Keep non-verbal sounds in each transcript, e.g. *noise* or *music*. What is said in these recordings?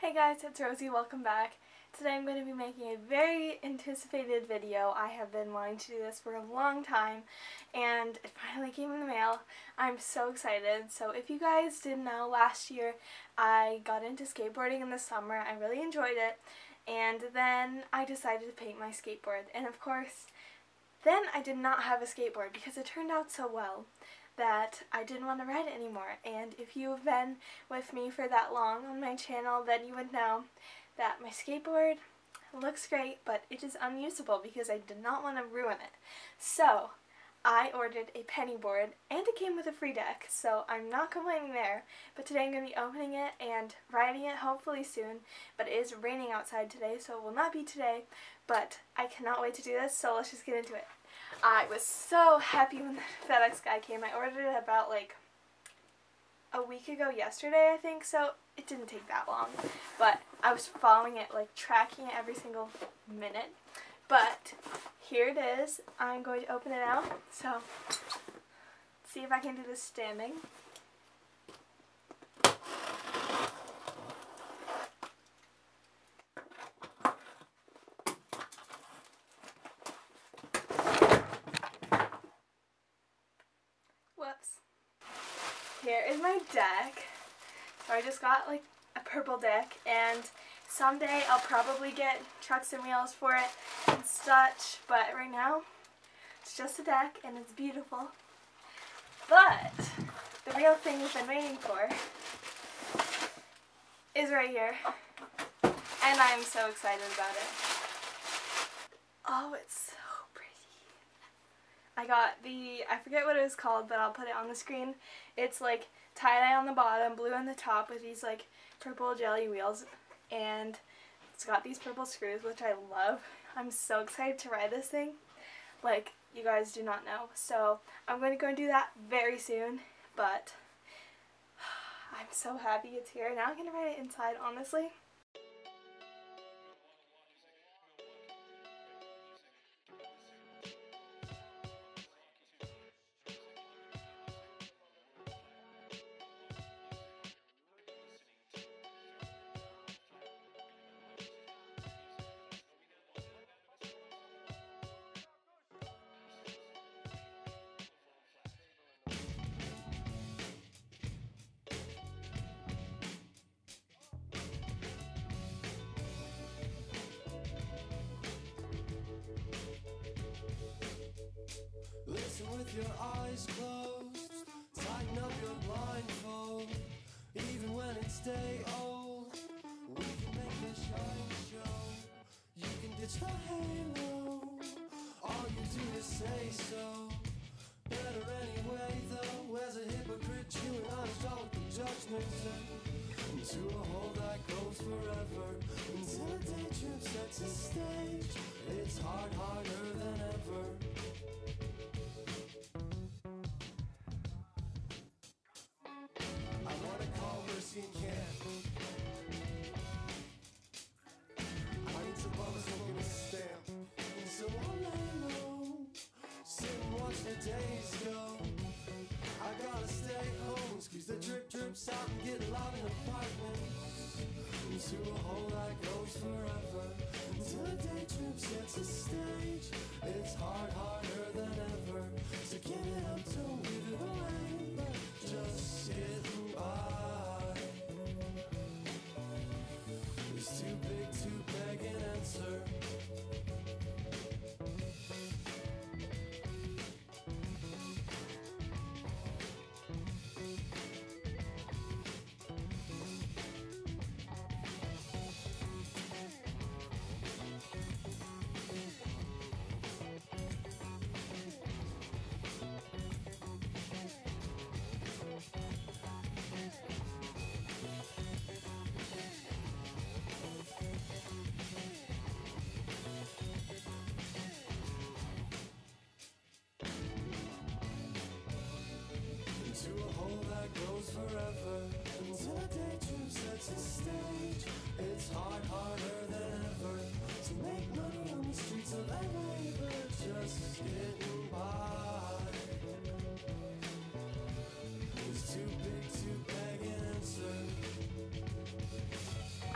Hey guys, it's Rosie, welcome back. Today I'm going to be making a very anticipated video. I have been wanting to do this for a long time and it finally came in the mail. I'm so excited. So if you guys didn't know, last year I got into skateboarding in the summer. I really enjoyed it and then I decided to paint my skateboard and of course then I did not have a skateboard because it turned out so well that I didn't want to ride it anymore. And if you've been with me for that long on my channel, then you would know that my skateboard looks great, but it is unusable because I did not want to ruin it. So, I ordered a penny board and it came with a free deck, so I'm not complaining there. But today I'm going to be opening it and riding it hopefully soon. But it is raining outside today, so it will not be today. But I cannot wait to do this, so let's just get into it. I was so happy when the *laughs* FedEx guy came. I ordered it about like a week ago yesterday, I think, so it didn't take that long. But I was following it, like tracking it every single minute. But here it is. I'm going to open it out. So, see if I can do this standing. Here is my deck. So I just got like a purple deck and someday I'll probably get trucks and wheels for it and such, but right now it's just a deck and it's beautiful. But the real thing we've been waiting for is right here. And I'm so excited about it. Oh, it's I got the, I forget what it was called, but I'll put it on the screen. It's like tie-dye on the bottom, blue on the top with these like purple jelly wheels. And it's got these purple screws, which I love. I'm so excited to ride this thing. Like, you guys do not know. So, I'm going to go and do that very soon. But, *sighs* I'm so happy it's here. Now I'm going to ride it inside, honestly. With your eyes closed. Tighten up your blindfold. Even when it's day old, we can make this shine show. You can ditch the halo. All you do is say so. Better anyway, though, as a hypocrite, chewing on a jaw with the judgment. Into a hole that goes forever. Until a day trip sets a stage. It's hard, harder than ever. Apartments. Into a hole that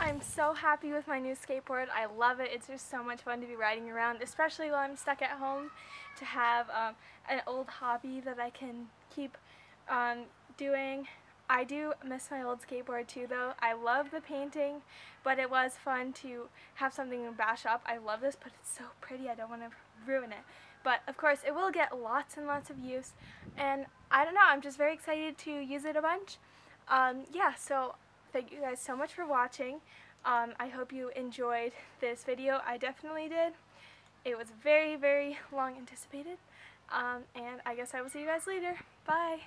I'm so happy with my new skateboard. I love it. It's just so much fun to be riding around, especially while I'm stuck at home, to have um, an old hobby that I can keep um, doing. I do miss my old skateboard too though. I love the painting, but it was fun to have something to bash up. I love this, but it's so pretty. I don't want to ruin it. But of course, it will get lots and lots of use, and I don't know. I'm just very excited to use it a bunch. Um, yeah, so thank you guys so much for watching. Um, I hope you enjoyed this video. I definitely did. It was very, very long anticipated. Um, and I guess I will see you guys later. Bye!